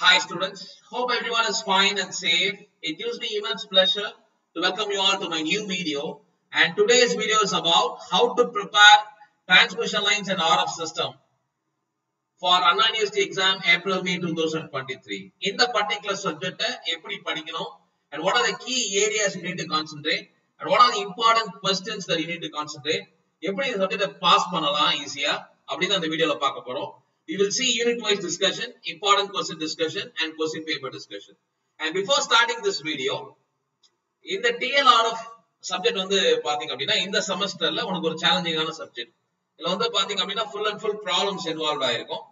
Hi students, hope everyone is fine and safe. It gives me immense pleasure to welcome you all to my new video. And today's video is about how to prepare transmission lines and RF system for Anna University exam April May 2023. In the particular subject, எப்படி படிக்கணும் and what are the key areas you need to concentrate and what are the important questions that you need to concentrate எப்படி இந்த சப்ஜெக்ட pass பண்ணலாம் ஈஸியா அப்படின்னு அந்த வீடியோல பார்க்க போறோம் we will see unit wise discussion important question discussion and question paper discussion. And before starting this video இந்த TLRF சப்ஜெக்ட் வந்து பாத்தீங்க அப்படின்னா இந்த செமஸ்டர்ல உனக்கு ஒரு சேலஞ்சிங்கான சப்ஜெக்ட் இதுல வந்து பாத்தீங்க அப்படின்னா full and full problems involve ஆயிருக்கும்.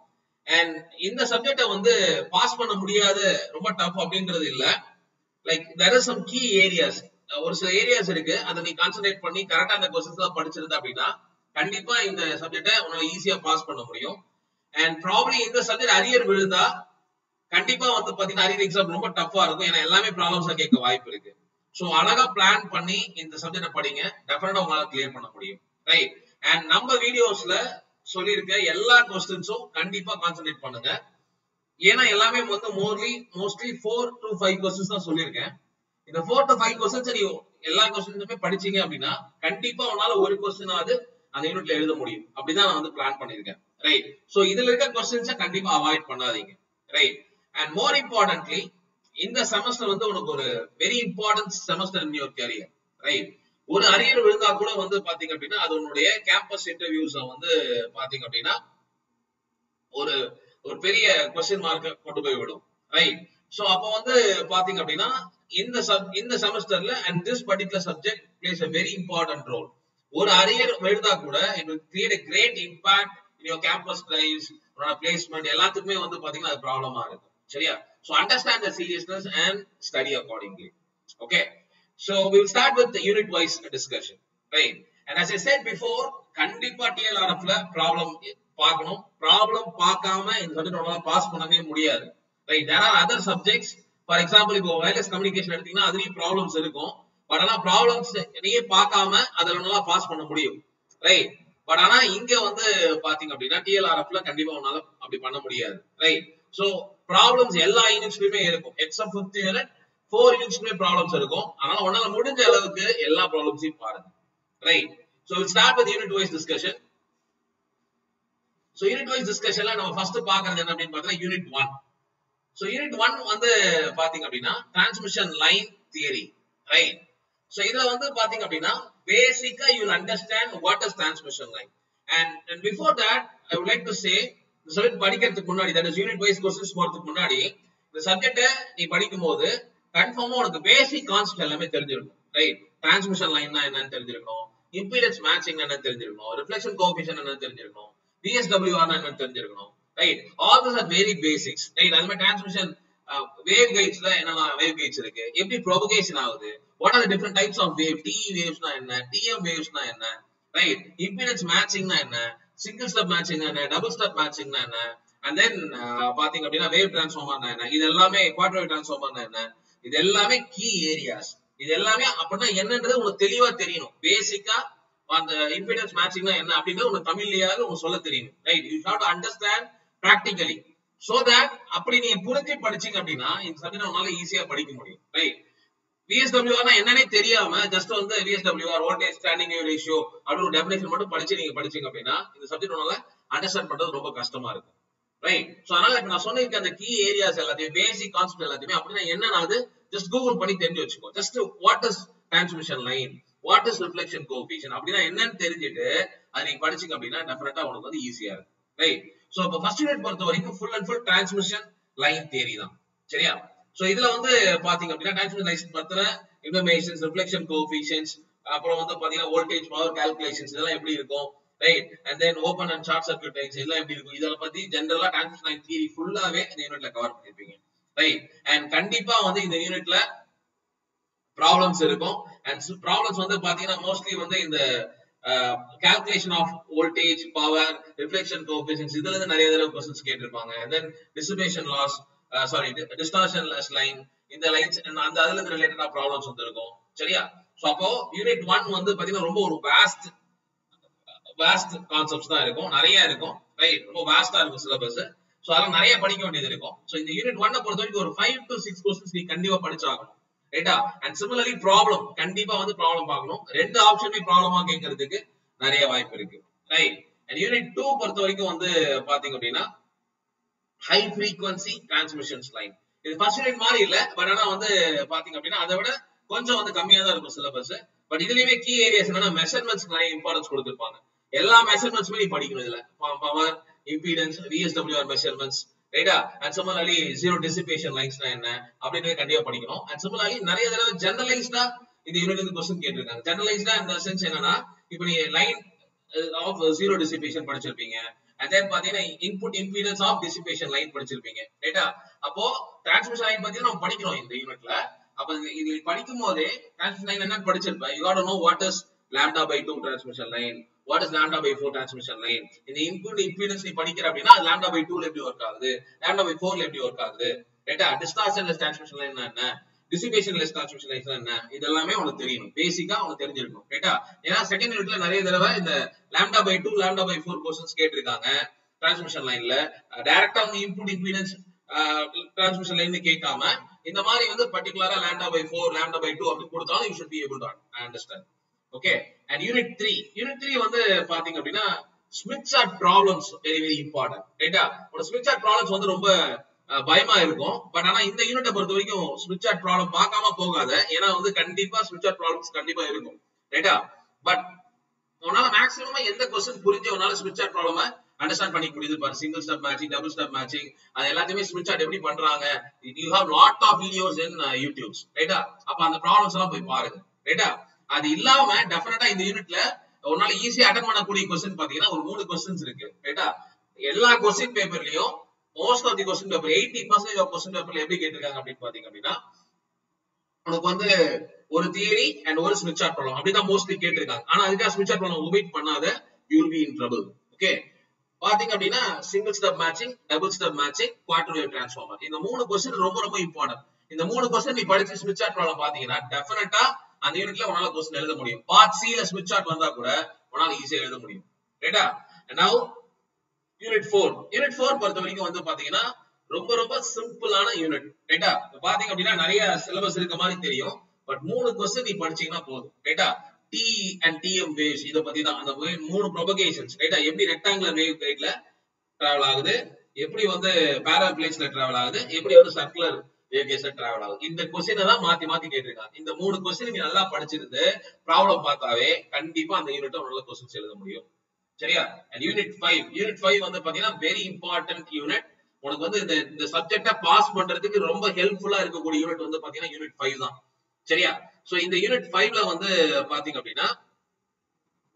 அண்ட் இந்த சப்ஜெக்ட வந்து பாஸ் பண்ண முடியாது ரொம்ப டஃப் அப்படின்றது இல்ல. Like there is some key areas ஒரு சில ஏரியாஸ் இருக்கு அதை நீ கான்சென்ட்ரேட் பண்ணி கரெக்டா அந்த கொஸ்டின்ஸ் தான் படிச்சிருந்த அப்படின்னா கண்டிப்பா இந்த சப்ஜெக்ட உன்னால ஈஸியா பாஸ் பண்ண முடியும். அண்ட் ப்ராப்ளி இந்த சப்ஜெக்ட் அரியர் விழுந்தா கண்டிப்பா வந்து பாத்தீங்கன்னா அரியர் எக்ஸாம் ரொம்ப டஃபா இருக்கும். ஏன்னா எல்லாமே ப்ராப்ளம்ஸ் கேட்க வாய்ப்பு இருக்கு. சோ அழகா பிளான் பண்ணி இந்த சப்ஜெக்ட படிங்க. டெஃபினட்டா உங்களால கிளியர் பண்ண முடியும். ரைட் அண்ட் நம்ம வீடியோஸ்ல சொல்லியிருக்க எல்லா கொஸ்டின்ஸும் கண்டிப்பா கான்சென்ட்ரேட் பண்ணுங்க. ஏன்னா எல்லாமே வந்து morely mostly four to five questions தான் சொல்லியிருக்கேன். இந்த ஃபோர் டு ஃபைவ் கொஸ்டின்ஸ் நீ எல்லா கொஸ்டின்ஸுமே படிச்சீங்க அப்படின்னா கண்டிப்பா உன்னால ஒரு கொஸ்டினாவது அந்த யூனிட்ல எழுத முடியும். அப்படிதான் நான் வந்து பிளான் பண்ணிருக்கேன் ரைட் சோ இதுல இருக்க கொஸ்டின்ஸை கண்டிப்பா அவாய்ட் பண்ணாதீங்க ரைட் அண்ட் மோர் இம்பார்ட்டன்ட்லி இந்த செமஸ்டர் வந்து உனக்கு ஒரு very important semester in your career right ஒரு அரியர் விழுந்தா கூட வந்து பாத்தீங்க அப்படின்னா அது உன்னுடைய கேம்பஸ் இன்டர்வியூஸ் வந்து பாத்தீங்க அப்படின்னா ஒரு ஒரு பெரிய கொஸ்டின் மார்க்க கொண்டு போய் விடும் ரைட் சோ அப்போ வந்து பாத்தீங்க அப்படின்னா இந்த சப் இந்த செமஸ்டர்ல and this particular subject plays a very important role ஒரு அரியர் விழுந்தா கூட it will create great impact in campus drives உன்னோட பிளேஸ்மெண்ட் எல்லாத்துக்குமே வந்து பாத்தீங்கன்னா அது ப்ராப்ளமா இருக்கும். சரியா? So understand the seriousness and study accordingly okay so will start with unit wise discussion right and as I said before கண்டிப்பா டிஎல்ஆர்எஃப்ல ப்ராப்ளம் பார்க்கணும். ப்ராப்ளம் பார்க்காம இந்த சப்ஜெக்ட் உங்களால பாஸ் பண்ணவே முடியாது. Right there are other subjects for example இப்போ wireless communication எடுத்தீங்கன்னா அதுலயும் ப்ராப்ளம்ஸ் இருக்கும். பட் ஆனா ப்ராப்ளம்ஸ் நீயே பார்க்காம அதுல நல்லா பாஸ் பண்ண முடியும். ரைட் பட் ஆனா இங்க வந்து பாத்தீங்க அப்படின்னா டிஎல்ஆர்எஃப்ல கண்டிப்பா உன்னால அப்படி பண்ண முடியாது. ரைட் சோ ப்ராப்ளம்ஸ் எல்லா யூனிட்ஸ்லயுமே இருக்கும். எக்ஸப்ட் ஃபிஃப்த் யூனிட் ஃபோர் யூனிட்ஸ்லயுமே ப்ராப்ளம்ஸ் இருக்கும். அதனால உன்னால முடிஞ்ச அளவுக்கு எல்லா ப்ராப்ளம்ஸையும் பாருங்க. Right so start with unit wise discussion so unit wise டிஸ்கஷன்ல நம்ம ஃபர்ஸ்ட் பாக்குறது என்ன அப்படின்னு பார்த்தா unit one so unit one வந்து பாத்தீங்க அப்படின்னா transmission line theory right so இதுல வந்து பாத்தீங்க அப்படின்னா பேசிக்கா you will understand what is transmission line and before that I would like to say இந்த சப்ஜெக்ட் படிக்கிறதுக்கு முன்னாடி that is unit wise questions போறதுக்கு முன்னாடி இந்த சப்ஜெக்ட நீ படிக்கும் போது கன்ஃபார்மா உனக்கு பேசிக் கான்செப்ட் எல்லாமே தெரிஞ்சிருக்கும் ரைட் டிரான்ஸ்மிஷன் லைன்னா என்னன்னு தெரிஞ்சிருக்கணும் இம்பீடன்ஸ் மேட்சிங் என்னன்னு தெரிஞ்சிருக்கணும் ரிஃப்ளெக்ஷன் கோஎஃபிஷியன்ட் என்னன்னு தெரிஞ்சிருக்கணும் விஎஸ்டபிள்யூஆர் என்னன்னு தெரிஞ்சிருக்கணும் right all this are very basics right அது மாதிரி டிரான்ஸ்மிஷன் வேவ் கைட்ஸ்ல என்னென்ன வேவ் கைட்ஸ் இருக்கு எப்படி ப்ரொபகேஷன் ஆகுது what are different types of wave T வேவ்ஸ்னா என்ன? டிஎம் வேவ்ஸ்னா என்ன? ரைட் இம்பிடன்ஸ் மேட்சிங்னா என்ன? சிங்கிள் ஸ்டெப் மேட்சிங் என்ன? டபுள் ஸ்டெப் மேட்சிங்னா என்ன? அண்ட் தென் uh, பாத்தீங்க அப்படின்னா வேவ் டிரான்ஸ்ஃபார்மர்னா என்ன? இது எல்லாமே குவார்டர் வேவ் டிரான்ஸ்ஃபார்மர்னா என்ன? இது எல்லாமே கீ ஏரியாஸ் இது எல்லாமே அப்படின்னா என்னன்றது உங்களுக்கு தெளிவா தெரியணும். பேசிக்கா அந்த இம்பிடன்ஸ் மேட்சிங்னா என்ன அப்படின்றது உங்களுக்கு தமிழ்லயாவது உங்களுக்கு சொல்ல தெரியணும். Right you have to understand practically so that அப்படி நீங்க புரிஞ்சு படிச்சீங்க அப்படின்னா இந்த சப்ஜெக்ட் உங்களால ஈஸியா படிக்க முடியும். ரைட் விஎஸ்டபிள்யூஆர்னா என்னன்னே தெரியாம ஜஸ்ட் வந்து விஎஸ்டபிள்யூஆர் வோல்டேஜ் ஸ்டாண்டிங் ரேஷியோ அப்படின்னு ஒரு டெபினேஷன் மட்டும் படிச்சு நீங்க படிச்சீங்க அப்படின்னா இந்த சப்ஜெக்ட் உங்களால அண்டர்ஸ்டாண்ட் பண்றது ரொம்ப கஷ்டமா இருக்கும். ரைட் சோ அதனால இப்ப நான் சொன்னிருக்க அந்த கீ ஏரியாஸ் எல்லாத்தையும் பேசிக் கான்செப்ட் எல்லாத்தையுமே அப்படின்னா என்னன்னாவது ஜஸ்ட் கூகுள் பண்ணி தெரிஞ்சு வச்சுக்கோ. Just what is transmission line what is reflection coefficient அப்படின்னா என்னன்னு தெரிஞ்சுட்டு அது நீங்க படிச்சீங்க அப்படின்னா டெஃபினட்டா உனக்கு வந்து ஈஸியா இருக்கும். ரைட் சோ இப்போ ஃபர்ஸ்ட் யூனிட் பொறுத்த வரைக்கும் full and full transmission line theory தான். சரியா? சோ இதுல வந்து பாத்தீங்க அப்படின்னா டிரான்ஸ்மிஷன் லைன் பத்தின இன்ஃபர்மேஷன்ஸ் ரிஃப்ளெக்ஷன் கோபிஷன்ஸ் அப்புறம் வந்து பாத்தீங்கன்னா வோல்டேஜ் பவர் கால்குலேஷன்ஸ் இதெல்லாம் எப்படி இருக்கும்? Right and then open and short circuit lines இதெல்லாம் எப்படி இருக்கும்? இதெல்லாம் பத்தி ஜென்ரலா டிரான்ஸ்மிஷன் லைன் தியரி ஃபுல்லாவே இந்த யூனிட்ல கவர் பண்ணிருப்பீங்க. ரைட் அண்ட் கண்டிப்பா வந்து இந்த யூனிட்ல ப்ராப்ளம்ஸ் இருக்கும். அண்ட் ப்ராப்ளம்ஸ் வந்து பாத்தீங்கன்னா மோஸ்ட்லி வந்து இந்த calculation of voltage power reflection coefficients இதுல இருந்து நிறைய தடவை கொஸ்டின்ஸ் கேட்டிருப்பாங்க. And then dissipation loss sorry distortion line இந்த லைன்ஸ் அந்த அதுல இருந்து ரிலேட்டடா ப்ராப்ளம்ஸ் வந்து இருக்கும் சரியா? சோ அப்போ யூனிட் ஒன் வந்து பாத்தீங்கன்னா ரொம்ப ஒரு வாஸ்ட் வாஸ்ட் கான்செப்ட்ஸ் தான் இருக்கும். நிறைய இருக்கும். ரைட் ரொம்ப வாஸ்டா இருக்கும் சிலபஸ் சோ அதெல்லாம் நிறைய படிக்க வேண்டியது இருக்கும். சோ இந்த யூனிட் ஒன்னை பொறுத்த வரைக்கும் ஒரு ஃபைவ் டு சிக்ஸ் கொஸ்டின்ஸ் நீ கண்டிப்பா படிச்சாகணும். ரைட்டா அண்ட் சிமிலர்லி ப்ராப்ளம் கண்டிப்பா வந்து ப்ராப்ளம் பார்க்கணும். ரெண்டு ஆப்ஷனுமே ப்ராப்ளமா கேட்கறதுக்கு நிறைய வாய்ப்பு இருக்கு. ரைட் அண்ட் யூனிட் டூ பொறுத்த வரைக்கும் வந்து பாத்தீங்க அப்படின்னா ஹை ஃப்ரீக்வன்சி டிரான்ஸ்மிஷன்ஸ் லைன் இது ஃபர்ஸ்ட் யூனிட் மாதிரி இல்ல பட் ஆனா வந்து பாத்தீங்க அப்படின்னா அதை விட கொஞ்சம் வந்து கம்மியா தான் இருக்கும் சிலபஸ் பட் இதுலயுமே கீ ஏரியாஸ் என்னன்னா மெஷர்மெண்ட்ஸ் நிறைய இம்பார்ட்டன்ஸ் கொடுத்துருப்பாங்க. எல்லா மெஷர்மெண்ட்ஸுமே நீ படிக்கணும் இதுல. பவர் இம்பீடன்ஸ் விஎஸ்டபிள்யூஆர் மெஷர்மெண்ட்ஸ் ரைட்டா அண்ட் சிமிலர்லி ஜீரோ டிசிபேஷன் லைன்ஸ்னா என்ன? அப்படின்னு கண்டிப்பா படிக்கணும். அண்ட் சிமிலர்லி நிறைய தடவை ஜெனரலைஸ்டா இந்த யூனிட் வந்து கொஸ்டின் கேட்டிருக்காங்க. ஜெனரலைஸ்டா இந்த சென்ஸ் என்னன்னா இப்போ நீ லைன் ஆஃப் ஜீரோ டிசிபேஷன் படிச்சிருப்பீங்க. அதே பாத்தீங்கன்னா input impedance of dissipation line படிச்சிருப்பீங்க. ரைட்டா அப்போ டிரான்ஸ்மிஷன் லைன் பத்தி நம்ம படிக்கிறோம் இந்த யூனிட்ல அப்ப இது படிக்கும் போதே டிரான்ஸ்மிஷன் லைன் என்ன படிச்சிருப்பேன். You ought know what is lambda by 2 transmission line. What is lambda by 4 transmission line? இந்த இன்புட் impedance நீ படிக்கிற அப்படின்னா lambda by 2 ல எப்படி ஒர்க் ஆகுது? Lambda by 4 ல எப்படி ஒர்க் ஆகுது? ரைட்டா டிஸ்டார்ஷன்லெஸ் டிரான்ஸ்மிஷன் லைன் என்ன? டிசிபேஷன் லெஸ் கான்ஸ்டிபியூஷன் என்ன? இது எல்லாமே உனக்கு தெரியணும். பேசிக்கா உனக்கு தெரிஞ்சிருக்கும் ரைட்டா ஏன்னா செகண்ட் யூனிட்ல நிறைய தடவை இந்த lambda by two lambda by four questions கேட்டிருக்காங்க. டிரான்ஸ்மிஷன் லைன்ல டைரக்டா வந்து இன்புட் இம்பிடன்ஸ் டிரான்ஸ்மிஷன் லைன் கேட்காம இந்த மாதிரி வந்து பர்டிகுலரா lambda by four lambda by two அப்படின்னு கொடுத்தாலும் you should be able understand okay and unit three unit three வந்து பாத்தீங்க அப்படின்னா Smith chart problems very very important ரைட்டா உங்களோட ஸ்மித் சார்ட் ப்ராப்ளம்ஸ் வந்து ரொம்ப பயமா இருக்கும். பட் ஆனா இந்த யூனிட்டை பொறுத்த வரைக்கும் ஸ்மித் சார்ட் ப்ராப்ளம் பார்க்காம போகாத. ஏன்னா வந்து கண்டிப்பா ஸ்மித் சார்ட் ப்ராப்ளம்ஸ் கண்டிப்பா இருக்கும். ரைட்டா பட் உன்னால மேக்ஸிமம் எந்த கொஸ்டின் புரிஞ்சு உன்னால ஸ்மித் சார்ட் ப்ராப்ளம் அண்டர்ஸ்டாண்ட் பண்ணிக்க முடியுது பாரு. Single step matching double step matching அது எல்லாத்தையுமே ஸ்விட்ச் சார்ட் எப்படி பண்றாங்க? You have lot of videos in YouTubes ரைட்டா அப்ப அந்த ப்ராப்ளம்ஸ் எல்லாம் போய் பாருங்க. ரைட்டா அது இல்லாம டெஃபினட்டா இந்த யூனிட்ல உன்னால ஈஸியா அட்டன் பண்ணக்கூடிய கொஸ்டின் பாத்தீங்கன்னா ஒரு மூணு கொஸ்டின்ஸ் இருக்கு. ரைட்டா எல்லா question பேப்பர்லயும் most of the question paper eighty percentage of question பேப்பர்ல எப்படி கேட்டிருக்காங்க அப்படின்னு பாத்தீங்க அப்படின்னா உனக்கு வந்து ஒரு தியரி அண்ட் ஒரு ஸ்மித் சார்ட் ப்ராப்ளம் அப்படிதான் மோஸ்ட்லி கேட்டிருக்காங்க. ஆனா அதுக்காக ஸ்மித் சார்ட் ப்ராப்ளம் ஒமிட் பண்ணாத you will be in trouble okay பாத்தீங்க அப்படின்னா single step matching double step matching quarter wave transformer இந்த மூணு கொஸ்டின் ரொம்ப ரொம்ப இம்பார்ட்டன்ட் இந்த மூணு கொஸ்டின் நீ படிச்சு ஸ்மித் சார்ட் ப்ராப்ளம் பாத்தீங்கன்னா டெஃபினட்டா அந்த யூனிட்ல உன்னால கொஸ்டின் எழுத முடியும். பார்ட் சி ல ஸ்மித் சார்ட் வந்தா கூட உன்னால ஈஸியா எழுத முடியும். ரைட்டா now unit four unit four பொறுத்த வரைக்கும் வந்து பாத்தீங்கன்னா ரொம்ப ரொம்ப சிம்பிளான யூனிட் ரைட்டா பாத்தீங்க அப்படின்னா நிறைய சிலபஸ் இருக்க மாதிரி தெரியும். பட் மூணு கொஸ்டின் நீ படிச்சீங்கன்னா போதும். ரைட்டா டி அண்ட் டிஎம் வேவ்ஸ் இத பத்தி தான். அந்த மூணு ப்ரொபகேஷன்ஸ் ரைட்டா எப்படி ரெக்டாங்குலர் வேவ் கைட்ல டிராவல் ஆகுது? எப்படி வந்து பேரல் பிளேஸ்ல டிராவல் ஆகுது? எப்படி வந்து சர்க்குலர் வேவ்கேஸ்ல டிராவல் ஆகுது? இந்த கொஸ்டினை தான் மாத்தி மாத்தி கேட்டிருக்காங்க. இந்த மூணு கொஸ்டின் நீ நல்லா படிச்சிருந்து ப்ராப்ளம் பார்த்தாவே கண்டிப்பா அந்த யூனிட் நல்ல கொஸ்டின்ஸ் எழுத முடியும். சரியா? And unit five unit five வந்து பாத்தீங்கன்னா வெரி இம்பார்ட்டன்ட் யூனிட் உனக்கு வந்து இந்த இந்த சப்ஜெக்ட பாஸ் பண்றதுக்கு ரொம்ப ஹெல்ப்ஃபுல்லா இருக்கக்கூடிய யூனிட் வந்து பாத்தீங்கன்னா யூனிட் ஃபைவ் தான். சரியா? சோ இந்த யூனிட் ஃபைவ்ல வந்து பாத்தீங்க அப்படின்னா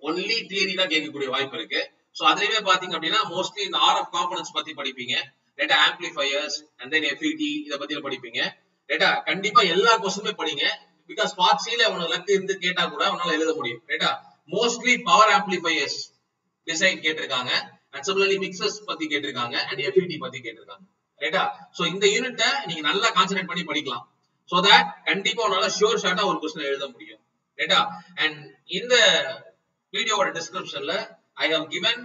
ஒன்லி தியரி தான் கேட்கக்கூடிய வாய்ப்பு இருக்கு. சோ அதுலயுமே பாத்தீங்க அப்படின்னா மோஸ்ட்லி இந்த ஆர்எஃப் காம்பனன்ஸ் பத்தி படிப்பீங்க. ரைட்டா ஆம்பிளிஃபயர்ஸ் அண்ட் தென் எஃப்இடி இத பத்தி படிப்பீங்க. ரைட்டா கண்டிப்பா எல்லா கொஸ்டினுமே படிங்க. பிகாஸ் பார்ட் சில உனக்கு லக் இருந்து கேட்டா கூட உன்னால எழுத முடியும். ரைட்டா மோஸ்ட்லி பவர் ஆம்பிளிஃபயர்ஸ் டிசைன் கேட்டிருக்காங்க. அண்ட் சிமிலர்லி மிக்சர்ஸ் பத்தி கேட்டிருக்காங்க. அண்ட் எஃபிடி பத்தி கேட்டிருக்காங்க. ரைட்டா சோ இந்த யூனிட்டை நீங்க நல்லா கான்சென்ட்ரேட் பண்ணி படிக்கலாம். சோ தட் கண்டிப்பா உன்னால ஷோர் ஷார்ட்டா ஒரு கொஸ்டின் எழுத முடியும். ரைட்டா அண்ட் இந்த வீடியோவோட டிஸ்கிரிப்ஷன்ல I have given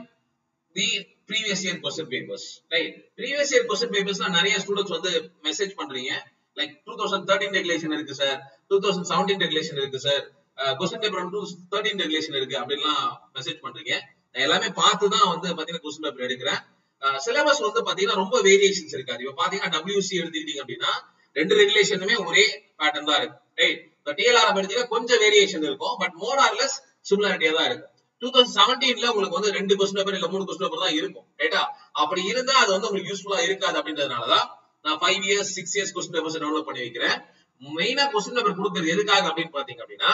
the previous year question papers right previous year question பேப்பர்ஸ்லாம் நிறைய ஸ்டூடெண்ட்ஸ் வந்து மெசேஜ் பண்றீங்க. Like two thousand thirteen regulation இருக்கு sir two thousand seventeen regulation இருக்கு sir question paper two thirteen regulation இருக்கு அப்படின்லாம் மெசேஜ் பண்றீங்க. நான் எல்லாமே பார்த்து தான் வந்து பாத்தீங்கன்னா கொஸ்டின் பேப்பர் எடுக்கிறேன். சிலபஸ் வந்து பாத்தீங்கன்னா ரொம்ப வேரியேஷன்ஸ் இருக்காது. இப்ப பாத்தீங்கன்னா டபிள்யூசி எடுத்துக்கிட்டீங்க அப்படின்னா ரெண்டு ரெகுலேஷனுமே ஒரே பேட்டர்ன் தான் இருக்கு. ரைட் டிஎல்ஆர் எடுத்தீங்கன்னா கொஞ்சம் வேரியேஷன் இருக்கும். பட் மோர் ஆர் லெஸ் சிமிலாரிட்டியா தான் இருக்கு. டூ தௌசண்ட் செவன்டீன்ல உங்களுக்கு வந்து ரெண்டு கொஸ்டின் பேப்பர் இல்ல மூணு கொஸ்டின் பேப்பர் தான் இருக்கும். ரைட்டா அப்படி இருந்தா அது வந்து உங்களுக்கு யூஸ்ஃபுல்லா இருக்காது அப்படின்றதுனாலதான் நான் five years six years question papers download பண்ணி வைக்கிறேன். மெயினா கொஸ்டின் பேப்பர் கொடுக்கறது எதுக்காக அப்படின்னு பாத்தீங்க அப்படின்னா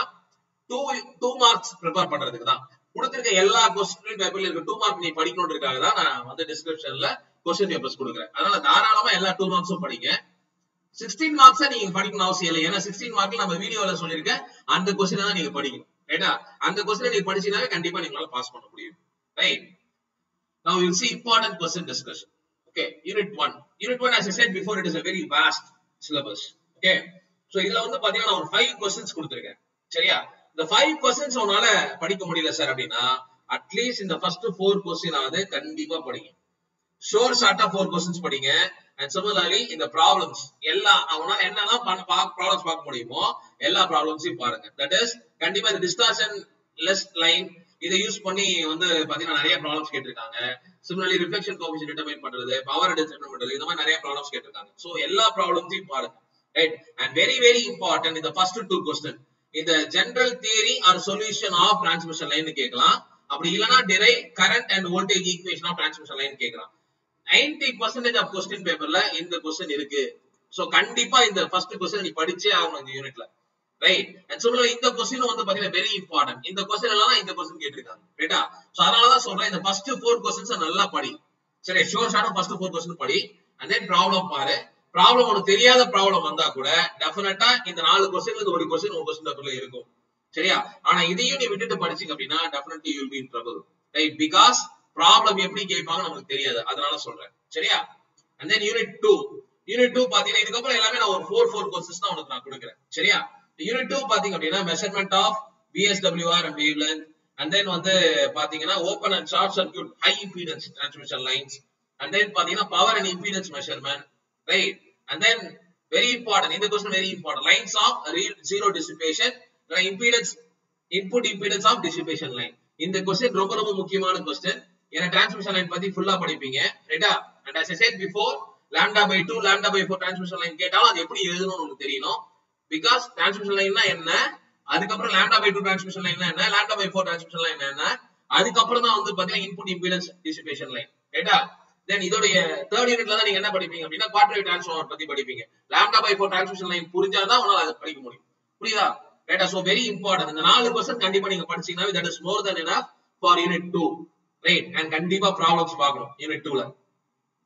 டூ டூ மார்க்ஸ் ப்ரிப்பேர் பண்றதுக்கு தான் கொடுத்திருக்க எல்லா கொஸ்டின் பேப்பர்ல இருக்க. டூ மார்க் நீ படிக்கணுன்றதுக்காக தான் நான் வந்து டிஸ்கிரிப்ஷன்ல கொஸ்டின் பேப்பர்ஸ் கொடுக்குறேன். அதனால தாராளமா எல்லா டூ மார்க்ஸும் படிங்க. சிக்ஸ்டீன் மார்க்ஸ் நீங்க படிக்கணும் அவசியம் இல்லை. ஏன்னா சிக்ஸ்டீன் மார்க்ல நம்ம வீடியோல சொல்லியிருக்கேன். அந்த கொஸ்டின் தான் நீங்க படிக்கணும். ரைட்டா அந்த கொஸ்டின் நீங்க படிச்சீங்கன்னா கண்டிப்பா நீங்களால பாஸ் பண்ண முடியும். Right now you'll see important question discussion. Okay? Unit 1 unit 1 as i said before it is a very vast syllabus. Okay? So இதுல வந்து பாத்தீங்கன்னா நான் ஒரு 5 questions கொடுத்திருக்கேன். சரியா? இந்த 5 questions உன்னால படிக்க முடியல சார் அப்படின்னா அட்லீஸ்ட் இந்த ஃபர்ஸ்ட் ஃபோர் கொஸ்டின் ஆவது கண்டிப்பா படிங்க. ஷோர் ஷார்ட்டா ஃபோர் கொஸ்டின்ஸ் படிங்க. அண்ட் சிமிலர்லி இந்த ப்ராப்ளம்ஸ் எல்லா அவனால என்னெல்லாம் ப்ராப்ளம்ஸ் பார்க்க முடியுமோ எல்லா ப்ராப்ளம்ஸையும் பாருங்க. தட் இஸ் கண்டிப்பா இந்த டிஸ்டார்ஷன் லெஸ் லைன் இதை யூஸ் பண்ணி வந்து பாத்தீங்கன்னா நிறைய ப்ராப்ளம்ஸ் கேட்டிருக்காங்க. சிமிலர்லி ரிஃப்ளெக்ஷன் கோபிஷன் டிட்டர்மைன் பண்றது பவர் டிட்டர்மைன் பண்றது இந்த மாதிரி நிறைய ப்ராப்ளம்ஸ் கேட்டிருக்காங்க. சோ எல்லா ப்ராப்ளம்ஸையும் பாருங்க. Right and very very important இந்த ஃபர்ஸ்ட் டூ கொஸ்டின் இந்த general theory or solution of transmission line கேட்கலாம். அப்படி இல்லனா derive current and voltage equation of transmission line கேட்கலாம். நைன்டி பர்சன்டேஜ் ஆஃப் கொஸ்டின் பேப்பர்ல இந்த கொஸ்டின் இருக்கு. சோ கண்டிப்பா இந்த ஃபர்ஸ்ட் கொஸ்டின் நீ படிச்சே ஆகணும் இந்த யூனிட்ல ரைட் அண்ட் சொல்ல இந்த கொஸ்டின் வந்து பாத்தீங்கன்னா வெரி இம்பார்ட்டன்ட் இந்த கொஸ்டின் எல்லாம் இந்த கொஸ்டின் கேட்டிருக்காங்க. ரைட்டா சோ அதனாலதான் சொல்றேன் இந்த ஃபர்ஸ்ட் ஃபோர் கொஸ்டின்ஸ் நல்லா படி. சரி short short first four question படி. அண்ட் தென் ப்ராப்ளம் பாரு. ப்ராப்ளம் உனக்கு தெரியாத ப்ராப்ளம் வந்தா கூட டெஃபினட்டா இந்த நாலு கொஸ்டின் ஒரு கொஸ்டின் ஒரு கொஸ்டின் பேப்பர்ல இருக்கும். சரியா? ஆனா இதையும் நீ விட்டுட்டு படிச்சீங்க அப்படின்னா definitely you'll be in trouble right because problem எப்படி கேட்பாங்க நமக்கு தெரியாது. அதனால சொல்றேன். சரியா? And then unit two unit two பாத்தீங்கன்னா இதுக்கப்புறம் எல்லாமே நான் ஒரு ஃபோர் ஃபோர் கொஸ்டின்ஸ் தான் உனக்கு நான் கொடுக்குறேன். சரியா? யூனிட் டூ பாத்தீங்க அப்படின்னா measurement of VSWR and wavelength and then வந்து பாத்தீங்கன்னா open and short circuit high impedance transmission lines and then பாத்தீங்கன்னா power and impedance measurement right and then very important இந்த question very important lines of zero dissipation impedance input impedance of dissipation line இந்த question ரொம்ப ரொம்ப முக்கியமான question ஏன்னா transmission line பத்தி ஃபுல்லா படிப்பீங்க. ரைட்டா and as I said before lambda by 2 lambda by 4 transmission line கேட்டாலும் அது எப்படி எழுதணும்னு உங்களுக்கு தெரியணும். பிகாஸ் டிரான்ஸ்மிஷன் லைன்னா என்ன? அதுக்கப்புறம் lambda by 2 டிரான்ஸ்மிஷன் லைன் என்ன? Lambda by 4 டிரான்ஸ்மிஷன் லைன் என்ன? அதுக்கப்புறம் தான் வந்து பாத்தீங்கன்னா இன்புட் இம்பீடன்ஸ் டிசிபேஷன் லைன் ரைட்டா தென் இதோடைய தேர்ட் யூனிட்ல தான் நீங்க என்ன படிப்பீங்க அப்படின்னா குவார்டர் டிரான்ஸ்ஃபார்மர் பத்தி படிப்பீங்க. Lambda by 4 டிரான்ஸ்மிஷன் லைன் புரிஞ்சாதான் உங்களால அதை படிக்க முடியும். புரியுதா? ரைட்டா சோ வெரி இம்பார்ட்டன்ட் இந்த நாலு கொஸ்டின் கண்டிப்பா நீங்க படிச்சீங்கன்னா that is more than enough for unit two right and கண்டிப்பா ப்ராப்ளம்ஸ் பாக்கணும் யூனிட் டூல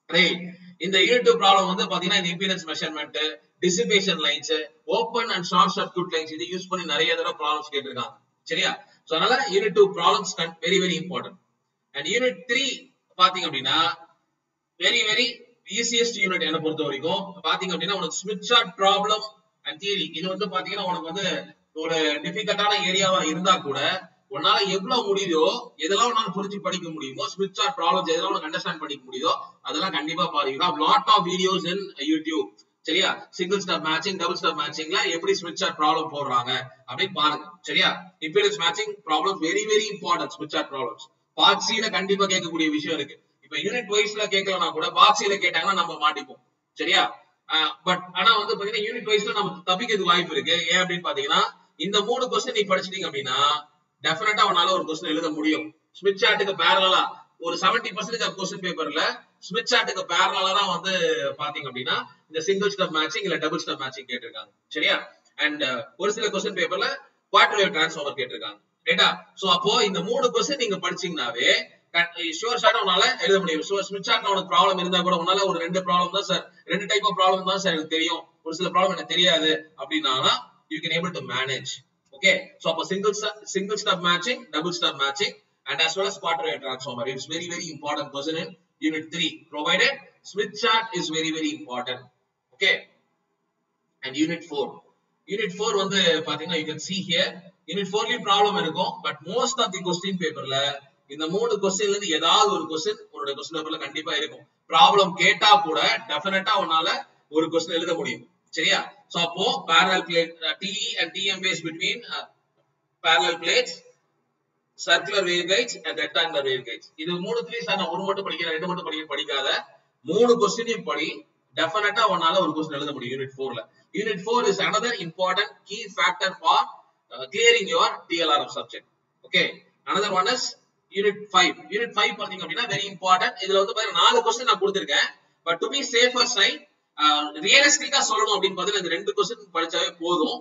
ரைட் இந்த யூனிட் டூ ப்ராப்ளம் வந்து பாத்தீங்கன்னா இந்த impedance measurement dissipation lines open and short circuit lines இது யூஸ் பண்ணி நிறைய தடவை ப்ராப்ளம்ஸ் கேட்டிருக்காங்க. சரியா? சோ அதனால unit two problems very very important and unit three பாத்தீங்க அப்படின்னா வெரி வெரி ஈஸியஸ்ட் யூனிட் என்ன பொறுத்த வரைக்கும் பாத்தீங்க அப்படின்னா உனக்கு Smith chart problem and theory இது வந்து பாத்தீங்கன்னா உனக்கு வந்து ஒரு டிஃபிகல்ட்டான ஏரியாவா இருந்தா கூட உன்னால எவ்வளவு முடியுதோ எதெல்லாம் உன்னால புரிஞ்சு படிக்க முடியுமோ ஸ்மித் சார்ட் ப்ராப்ளம்ஸ் எதெல்லாம் உனக்கு அண்டர்ஸ்டாண்ட் பண்ணிக்க முடியுதோ அதெல்லாம் கண்டிப்பா பாருங்க lot of videos in YouTube சரியா? Single star matching double star மேட்சிங்ல எப்படி ஸ்மித் சார்ட் ப்ராப்ளம் போடுறாங்க அப்படின்னு பாருங்க. சரியா? Impedance matching problem very very important Smith chart problems part சில கண்டிப்பா கேட்கக்கூடிய விஷயம் இருக்கு. இப்ப யூனிட் வைஸ்ல கேட்கலனா கூட பாக்ஸில கேட்டாங்கன்னா நம்ம மாட்டிப்போம். சரியா? பட் ஆனா வந்து பாத்தீங்கன்னா யூனிட் வைஸ்ல நம்ம தப்பிக்கிறது வாய்ப்பு இருக்கு. ஏன் அப்படின்னு பாத்தீங்கன்னா இந்த மூணு கொஸ்டின் நீ படிச்சிட்டீங்க அப்படின்னா டெஃபினட்டா அவனால ஒரு கொஸ்டின் எழுத முடியும். ஸ்மித் சார்ட்டுக்கு பேரலா ஒரு செவன்டி பர்சன்டேஜ் ஆஃப் கொஸ்டின் பேப்பர்ல ஸ்மித் சார்ட்டுக்கு பேரலா தான் வந்து பாத்தீங்க அப்படின்னா இந்த சிங்கிள் ஸ்டெப் மேட்சிங் இல்ல டபுள் ஸ்டெப் மேட்சிங் கேட்டிருக்காங்க. சரியா? அண்ட் ஒரு சில கொஸ்டின் பேப்பர்ல குவார்டர் வேவ் டிரான்ஸ்ஃபார்மர் கேட்டிருக்காங்க. ரைட்டா சோ அப்போ இந்த மூணு கொஸ்டின் நீங்க படிச்சீங்கன்னாவே ஷுவர் ஷார்ட் உன்னால எழுத முடியும்? ஸோ ஸ்மித் சார்ட்ல உனக்கு ப்ராப்ளம் இருந்தா கூட உன்னால ஒரு ரெண்டு ப்ராப்ளம் தான் சார் ரெண்டு டைப் ஆஃப் ப்ராப்ளம் தான் சார் எனக்கு தெரியும். ஒரு சில ப்ராப்ளம் எனக்கு தெரியாது. அப்படின்னா you can able to manage okay so அப்போ single single step matching double step matching and as well as quarter wave transformer. It is very very important question in unit 3 provided smith chart is very very important. Okay? And unit 4 unit 4 வந்து பாத்தீங்கன்னா you can see here. Unit 4 லயும் problem இருக்கும் but most of the question பேப்பர்ல இந்த மூணு கொஸ்டின்ல இருந்து ஏதாவது ஒரு கொஸ்டின் உன்னோட கொஸ்டின் பேப்பர்ல கண்டிப்பா இருக்கும். ப்ராப்ளம் கேட்டா கூட டெஃபினட்டா உன்னால ஒரு கொஸ்டின் எழுத முடியும். சரியா? சோ அப்போ parallel plate uh, TE and TM base between uh, parallel plates circular waveguides and rectangular waveguides இது மூணுத்துலயும் சார் நான் ஒரு மட்டும் படிக்கிறேன் ரெண்டு மட்டும் படிக்க படிக்காத. மூணு கொஸ்டினையும் படி டெஃபினட்டா உன்னால ஒரு கொஸ்டின் எழுத முடியும் unit 4ல unit 4 is another important key factor for uh, clearing your DLRF subject. Okay? Another one is unit five unit five பாத்தீங்க அப்படின்னா வெரி இம்பார்ட்டன்ட் இதுல வந்து பாத்தீங்கன்னா நாலு கொஸ்டின் நான் கொடுத்திருக்கேன். But to be safer side ரியலிஸ்டிக்கா சொல்லணும் அப்படின்னு பாத்தீங்கன்னா இந்த ரெண்டு கொஸ்டின் படிச்சாவே போதும்.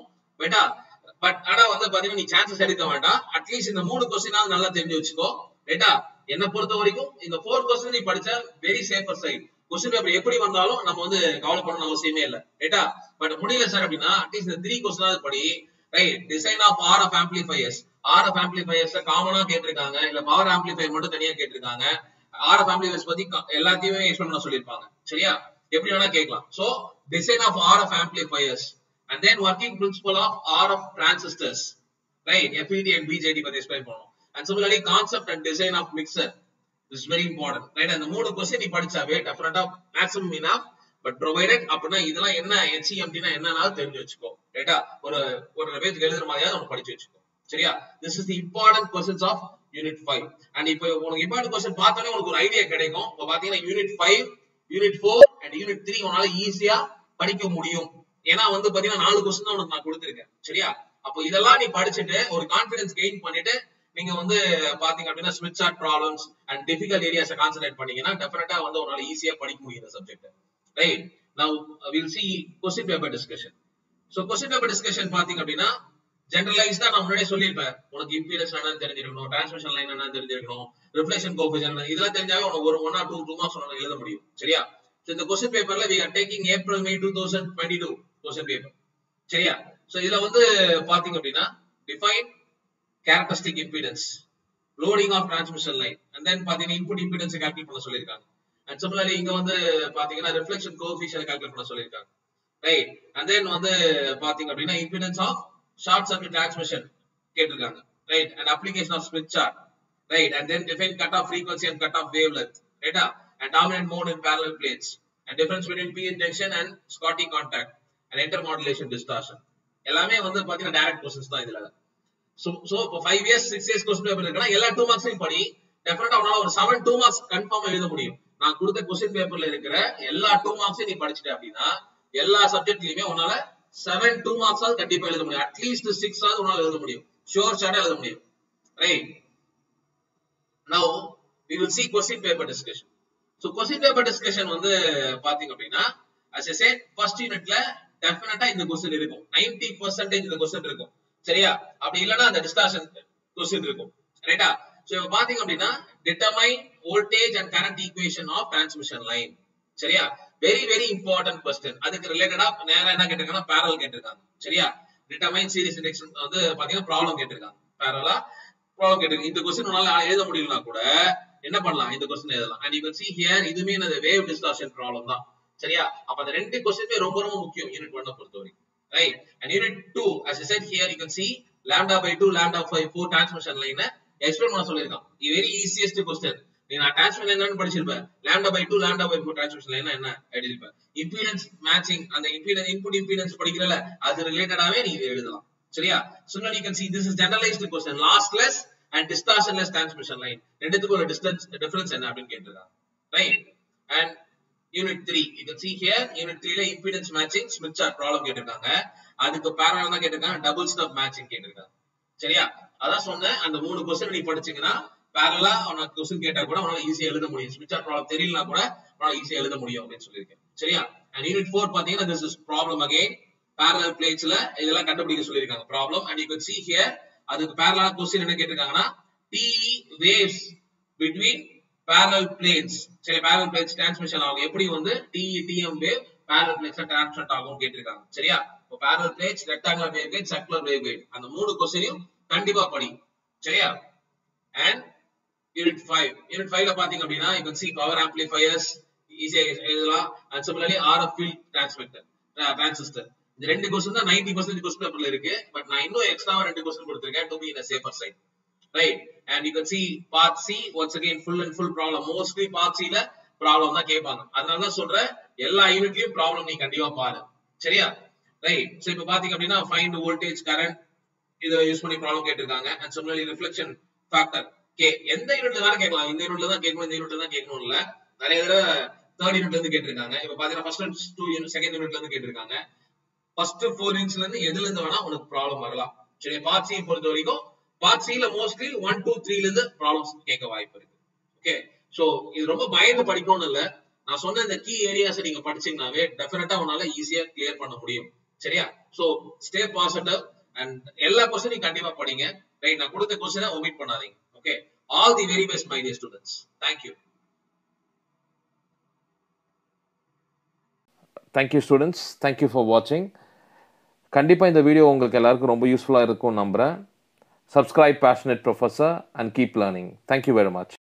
பட் ஆனா வந்து பாத்தீங்கன்னா நீ சான்சஸ் எடுக்க வேண்டாம். அட்லீஸ்ட் இந்த மூணு கொஸ்டினாவது நல்லா தெரிஞ்சு வச்சுக்கோ. ரைட்டா என்ன பொறுத்த வரைக்கும் இந்த ஃபோர் கொஸ்டின் நீ படிச்சா very safer side question paper எப்படி வந்தாலும் நம்ம வந்து கவலைப்படணும் அவசியமே இல்ல. ரைட்டா பட் முடியல சார் அப்படின்னா அட்லீஸ்ட் இந்த த்ரீ கொஸ்டினாவது படி right design of or of amplifiers or amplifiers காமனா கேட்டிருக்காங்க. இல்ல பவர் ஆம்பிளிஃபயர் மட்டும் தனியா கேட்டிருக்காங்க. ஆர் ஆம்பிளிஃபயர்ஸ் பத்தி எல்லாத்தையுமே எக்ஸ்பிளைன் பண்ண சொல்லியிருப்பாங்க. சரியா? எப்படி வேணா கேட்கலாம். So design of or amplifiers and then working principle of or of transistors right FET and BJT பத்தி எக்ஸ்பிளைன் பண்ணோம் and similarly concept and design of mixer is very important right அந்த மூணு கொஸ்டின் நீ படிச்சாவே டெஃபினட்டா மேக்ஸிமம் இனஃப் பட் ப்ரொவைடட் அப்படின்னா இதெல்லாம் என்ன ஹெச்இஎம்டினா என்னன்னாலும் தெரிஞ்சு வச்சுக்கோ. ரைட்டா ஒரு ஒரு பேஜ் எழுதுற மாதிரியாவது நம்ம படிச்சு வச்சுக்கோ. சரியா? This is the important questions of unit five and இப்போ உனக்கு இம்பார்ட்டன்ட் கொஸ்டின் பார்த்தோன்னே உனக்கு ஒரு ஐடியா கிடைக்கும். இப்போ பாத்தீங்கன்னா unit five unit four and unit three உன்னால ஈஸியா படிக்க முடியும். ஏன்னா வந்து பாத்தீங்கன்னா நாலு கொஸ்டின் தான் உனக்கு நான் கொடுத்துருக்கேன். சரியா? அப்போ இதெல்லாம் நீ படிச்சுட்டு ஒரு கான்பிடன்ஸ் கெயின் பண்ணிட்டு நீங்க வந்து பாத்தீங்க அப்படின்னா Smith chart problems and difficult areas concentrate பண்ணீங்கன்னா டெஃபினட்டா வந்து உன்னால ஈஸியா படிக்க முடியும் இந்த subject right now will see question paper discussion so question paper discussion பாத்தீங்க அப்படின்னா ஜெனரலைஸ்டா நான் முன்னாடியே சொல்லியிருப்பேன். உனக்கு இம்பீடன்ஸ் என்னன்னு தெரிஞ்சிருக்கணும் டிரான்ஸ்மிஷன் லைன் என்னன்னு தெரிஞ்சிருக்கணும் ரிஃப்ளெக்ஷன் கோபிஷன் இதெல்லாம் தெரிஞ்சாவே உனக்கு ஒரு one or two two marks உனக்கு எழுத முடியும். சரியா? இந்த கொஸ்டின் பேப்பர்ல we are taking April May two thousand twenty two question paper சரியா? சோ இதுல வந்து பாத்தீங்க அப்படின்னா define characteristic impedance loading of transmission line and then பாத்தீங்கன்னா இன்புட் இம்பிடன்ஸ் கால்குலேட் பண்ண சொல்லியிருக்காங்க. அண்ட் சிமிலர்லி இங்க வந்து பாத்தீங்கன்னா ரிஃப்ளெக்ஷன் கோஃபிஷியல் கால்குலேட் பண்ண சொல்லியிருக்காங்க. ரைட் அண்ட் தென் வந்து பாத்தீங்க அப்படின்னா impedance of short circuit transmission கேட்டிருக்காங்க. Right and application of Smith chart right and then define cut off frequency and cut off wavelength ரைட்டா and dominant mode in parallel plates and difference between P injection and Schottky contact and intermodulation distortion எல்லாமே வந்து பாத்தீங்கன்னா direct questions தான் இதுல. So so இப்போ five years six years question paper இருக்குன்னா எல்லா two மார்க்ஸையும் படி டெஃபினட்டா உன்னால ஒரு செவன் டூ மார்க்ஸ் கன்ஃபார்ம் எழுத முடியும். நான் கொடுத்த கொஸ்டின் பேப்பர்ல இருக்கிற எல்லா டூ மார்க்ஸையும் நீ படிச்சிட்ட அப்படின்னா எல்லா சப்ஜெக்ட்லயுமே உன்னால செவன் டூ மார்க்ஸ் ஆகுது கண்டிப்பா எழுத முடியும். அட்லீஸ்ட் சிக்ஸ் ஆகுது உன்னால எழுத முடியும். ஷோர் ஷார்ட்டா எழுத முடியும். Right now we will see question paper discussion. So question paper discussion வந்து பாத்தீங்க அப்படின்னா as i said first unitல டெஃபினட்டா இந்த கொஸ்டின் இருக்கும். 90% பர்சன்டேஜ் இந்த கொஸ்டின் இருக்கும். சரியா? அப்படி இல்லைன்னா அந்த டிஸ்டார்ஷன் கொஸ்டின் இருக்கும். ரைட்டா சோ இப்போ பாத்தீங்க அப்படின்னா determine voltage and current equation of transmission line சரியா? வெரி வெரி இம்பார்ட்டன்ட் கொஸ்டின் அதுக்கு ரிலேட்டடா நேரா என்ன கேட்டிருக்காங்கன்னா பேரல் கேட்டிருக்காங்க. சரியா? டிட்டர்மைன் சீரிஸ் இண்டெக்ஷன் வந்து பாத்தீங்கன்னா ப்ராப்ளம் கேட்டிருக்காங்க. பேரலா ப்ராப்ளம் கேட்டிருக்காங்க. இந்த கொஸ்டின் உன்னால எழுத முடியலனா கூட என்ன பண்ணலாம்? இந்த கொஸ்டின் எழுதலாம். அண்ட் யூ கேன் ஹியர் இதுமே என்னது? வேவ் டிஸ்டார்ஷன் ப்ராப்ளம் தான். சரியா? அப்ப அந்த ரெண்டு கொஸ்டினுமே ரொம்ப ரொம்ப முக்கியம் யூனிட் 1 பொறுத்தவரைக்கும். Right and unit 2 as i said here you can see lambda by 2 lambda by 4 transmission line explain பண்ண சொல்லிருக்கான் இது வெரி ஈஸியஸ்ட் கொஸ்டின் நீ நான் டிரான்ஸ்மிஷன் என்னன்னு படிச்சிருப்ப. Lambda by 2 lambda by 4 transmission line என்ன எழுதிருப்பேன் இம்பிடன்ஸ் மேட்சிங் அந்த இம்பிடன்ஸ் இன்புட் இம்பிடன்ஸ் படிக்கிறல அது ரிலேட்டடாவே நீ இதை எழுதலாம். சரியா? So so you can see this is generalized question. Lossless and distortionless transmission line. ரெண்டுத்துக்கு ஒரு டிஸ்டன்ஸ் டிஃபரன்ஸ் என்ன அப்படினு கேட்டிருக்காங்க right and unit 3 you can see here unit த்ரீல impedance matching Smith chart problem கேட்டிருக்காங்க. அதுக்கு பேரலலா தான் கேட்டிருக்காங்க. டபுள் ஸ்டப் மேட்சிங் கேட்டிருக்காங்க சரியா? அதான் சொன்னேன் அந்த மூணு क्वेश्चन நீ படிச்சீங்கன்னா பேரலா உனக்கு கொஸ்டின் கேட்டா கூட உனால ஈஸியா எழுத முடியும். ஸ்மித் சார்ட் ப்ராப்ளம் தெரியலனா கூட உனால ஈஸியா எழுத முடியும் அப்படின்னு சொல்லியிருக்கேன். சரியா? அண்ட் யூனிட் ஃபோர் பாத்தீங்கன்னா this is problem again parallel பிளேட்ஸ்ல இதெல்லாம் கண்டுபிடிக்க சொல்லியிருக்காங்க. Problem and you can see here அதுக்கு parallel கொஸ்டின் என்ன கேட்டிருக்காங்கன்னா T waves between parallel plates சரி parallel பிளேட்ஸ் டிரான்ஸ்மிஷன் ஆகும். எப்படி வந்து? டி டிஎம் வேவ் parallel பிளேட்ஸ்ல டிரான்ஸ்மிட் ஆகும் கேட்டிருக்காங்க. சரியா? இப்போ parallel plates rectangular waveguide circular waveguide அந்த மூணு கொஸ்டினையும் கண்டிப்பா படி. சரியா? அண்ட் unit 5 unit 5 ல பாத்தீங்க அப்படின்னா you can see power amplifiers ஈஸியா எழுதலாம் and similarly RF field transmitter uh, transistor. இந்த ரெண்டு கொஸ்டின் தான் 90% பர்சன்ட் கொஸ்டின் பேப்பர்ல இருக்கு. பட் நான் இன்னும் எக்ஸ்ட்ரா ரெண்டு கொஸ்டின் கொடுத்திருக்கேன் to be in safer side right and you can see part C once again full and full problem mostly part C ல ப்ராப்ளம் தான் கேட்பாங்க. அதனால தான் சொல்றேன் எல்லா யூனிட்லயும் ப்ராப்ளம் நீ கண்டிப்பா பாரு. சரியா? ரைட் சோ இப்போ பாத்தீங்க அப்படின்னா ஃபைண்ட் வோல்டேஜ் கரண்ட் இத யூஸ் பண்ணி ப்ராப்ளம் கேட்டிருக்காங்க. அண்ட் சிமிலர்லி ரிஃப்ளெக்ஷன் ஃபேக்டர் எந்த யூனிட்ல வேணா கேட்கலாம். இந்த யூனிட்ல தான் கேட்கணும் இந்த யூனிட்ல தான் கேட்கணும் இல்ல நிறைய தடவை தேர்ட் யூனிட்ல இருந்து கேட்டிருக்காங்க. இப்ப பாத்தீங்கன்னா ஃபர்ஸ்ட் டூ யூனிட் செகண்ட் யூனிட்ல இருந்து கேட்டிருக்காங்க. ஃபர்ஸ்ட் ஃபோர் யூனிட்ஸ்ல இருந்து எதுல இருந்து வேணா உனக்கு ப்ராப்ளம் வரலாம். சரி பார்ட் சி பொறுத்த வரைக்கும் பார்ட் சில மோஸ்ட்லி ஒன் டூ த்ரீல இருந்து ப்ராப்ளம்ஸ் கேட்க வாய்ப்பு இருக்கு. ஓகே சோ இது ரொம்ப பயந்து படிக்கணும்னு இல்ல. நான் சொன்ன இந்த கீ ஏரியாஸ் நீங்க படிச்சீங்கன்னாவே டெஃபினட்டா உன்னால ஈஸியா கிளியர் பண்ண முடியும். சரியா? சோ ஸ்டே பாசிட்டிவ் அண்ட் எல்லா கொஸ்டினையும் கண்டிப்பா படிங்க. ரைட் நான் கொடுத்த கொஸ்டினை ஒமிட் பண்ணாதீங்க. Okay all the very best my dear students thank you thank you students thank you for வாட்சிங் கண்டிப்பாக இந்த வீடியோ உங்களுக்கு எல்லாருக்கும் ரொம்ப யூஸ்ஃபுல்லாக இருக்கும் நம்புகிறேன் subscribe Passionate Professor and keep learning thank you very much